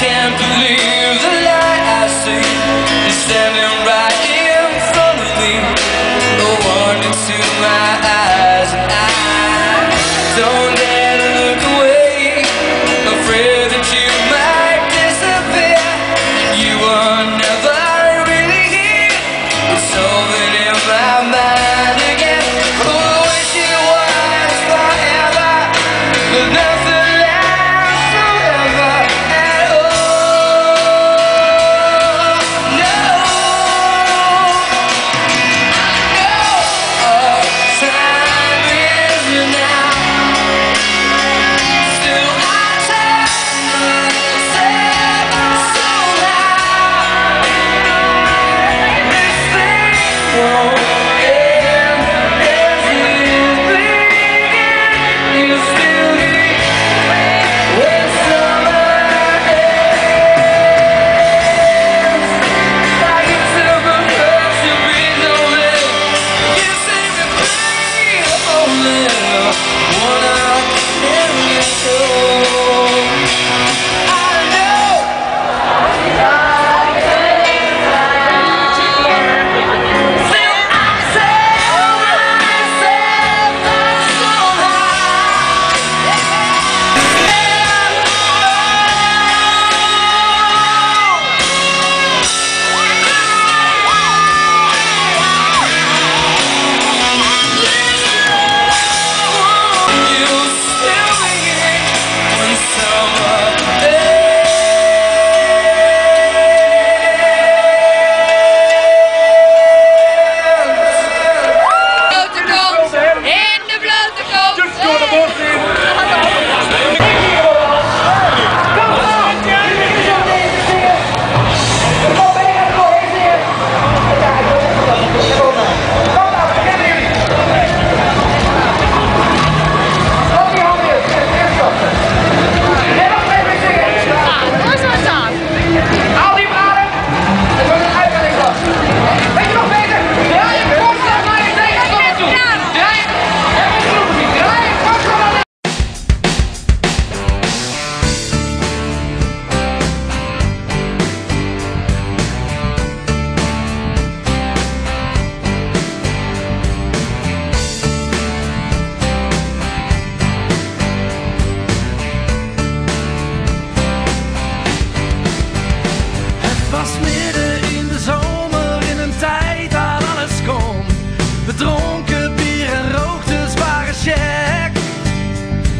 can't believe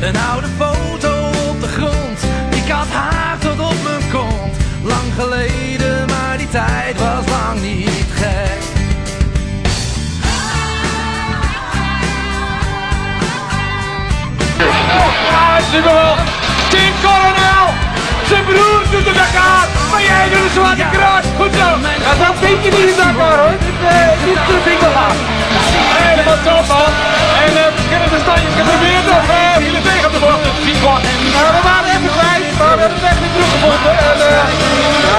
Een oude foto op de grond, ik had haar tot op mijn kont. Lang geleden, maar die tijd was lang niet gek. Tim Team Coronel, zijn broer doet de aan, maar jij doet de zwarte kruis. Goed zo, dat is je een niet de Dakar hoor, dit is de en uh, we kunnen de standjes geprobeerd om uh, tegen te worden. We waren echt even kwijt, maar we hebben het echt niet teruggevonden. Eh,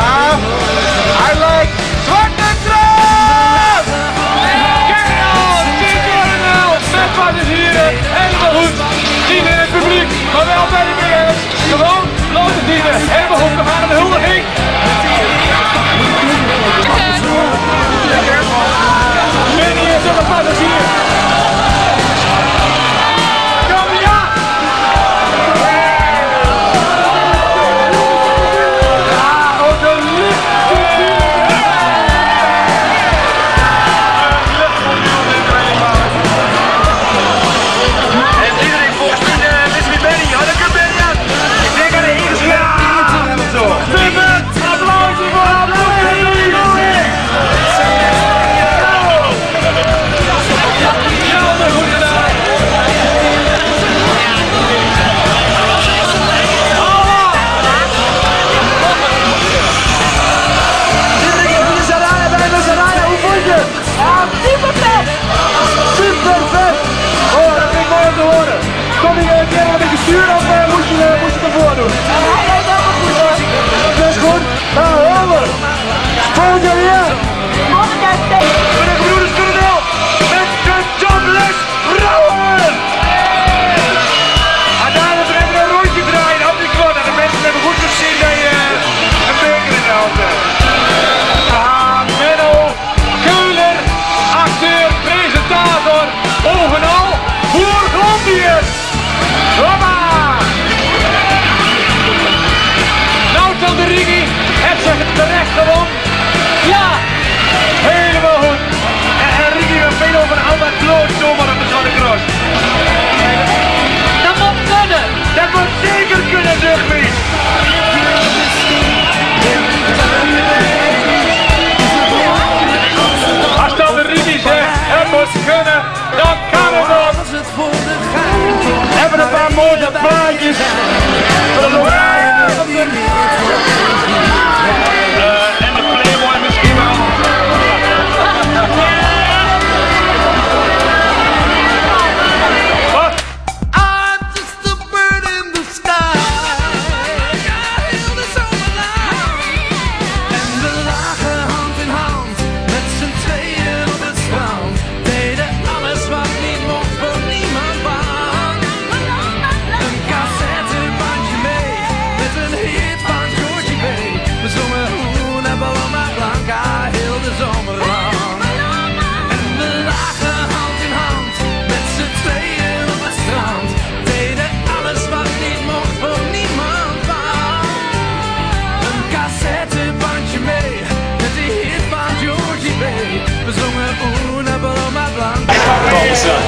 done.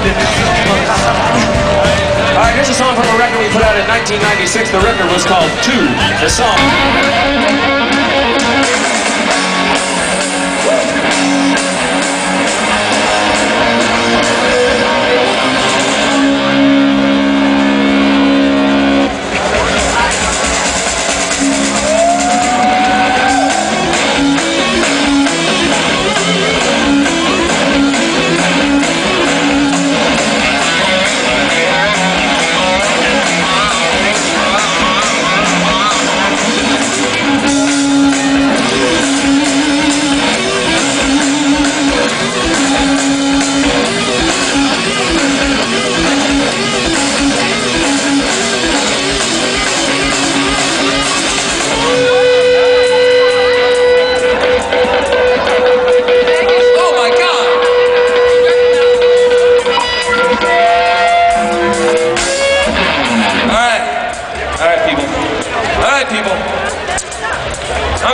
All right, here's a song from a record we put out in 1996. The record was called Two. The song.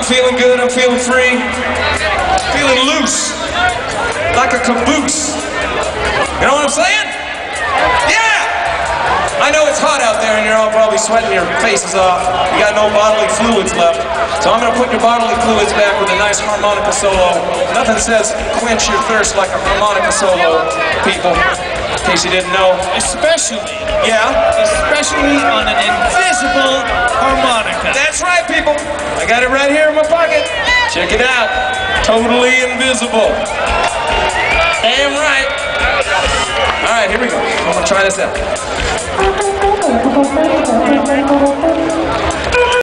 feeling good, I'm feeling free, feeling loose, like a caboose. You know what I'm saying? Yeah! I know it's hot out there and you're all probably sweating your faces off. You got no bodily fluids left. So I'm gonna put your bodily fluids back with a nice harmonica solo. Nothing says quench your thirst like a harmonica solo, people. In case you didn't know. Especially. Yeah. Especially on an Check it out. Totally invisible. Damn right. All right, here we go. I'm gonna try this out.